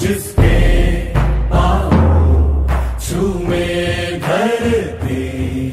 जिसके पाओ छूमे धरती।